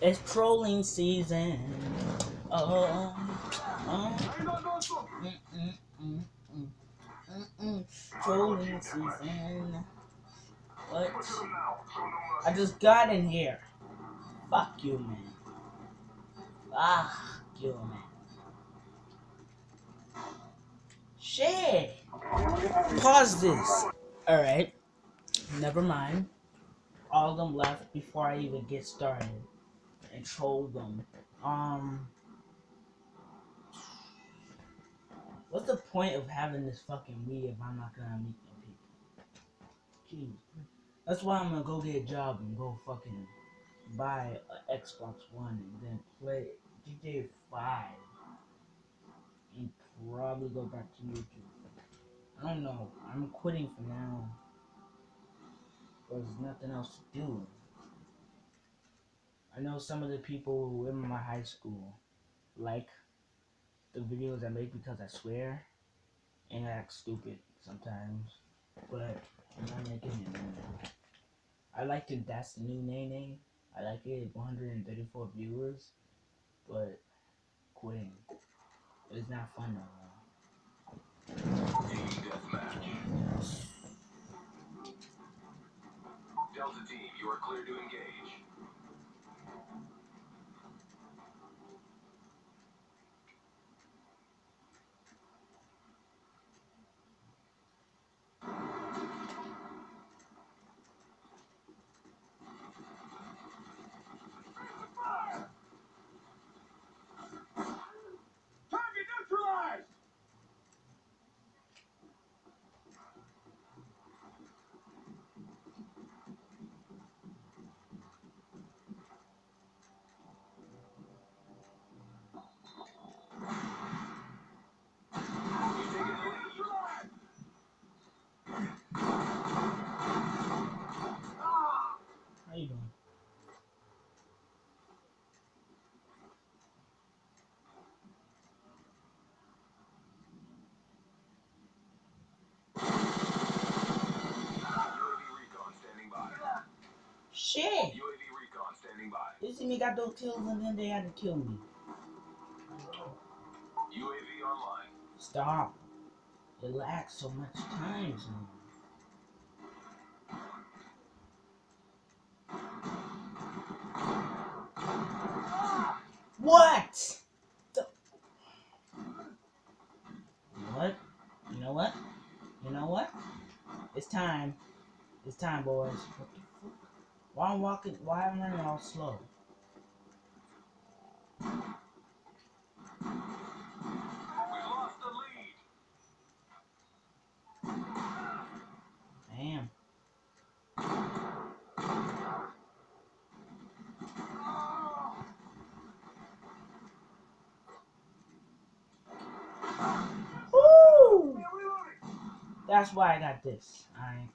It's trolling season. Oh, oh. Mm, mm, mm, mm, mm, mm. Trolling season. What? I just got in here. Fuck you, man. Fuck you, man. Shit. Pause this. Alright. Never mind. All of them left before I even get started. And troll them. Um. What's the point of having this fucking me if I'm not gonna meet people? Jeez. That's why I'm gonna go get a job and go fucking buy an Xbox One and then play GTA 5 and probably go back to YouTube. I don't know. I'm quitting for now. There's nothing else to do. I know some of the people who in my high school like the videos I make because I swear and I act stupid sometimes. But I'm not making it anymore. I like it. That's the new name. I like it. 134 viewers, but quitting. It's not fun no more. Delta team, you are clear to engage. Me got those kills and then they had to kill me. UAV online. Stop. It lacks so much time. son. What? The- You know what? You know what? You know what? It's time. It's time, boys. What the fuck? Why I'm walking? Why I'm I running all slow? That's why I got this. Alright.